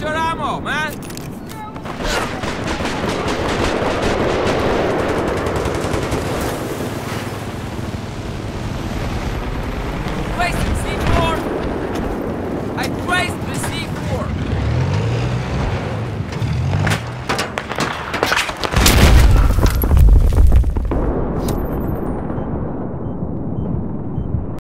your ammo, man!